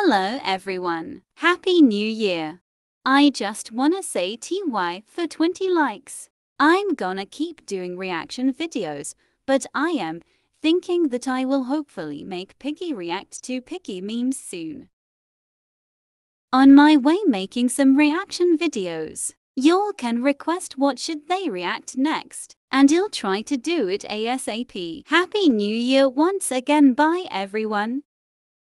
Hello everyone. Happy New Year. I just wanna say TY for 20 likes. I'm gonna keep doing reaction videos, but I am thinking that I will hopefully make Piggy react to Piggy memes soon. On my way making some reaction videos. Y'all can request what should they react next, and I'll try to do it ASAP. Happy New Year once again bye everyone.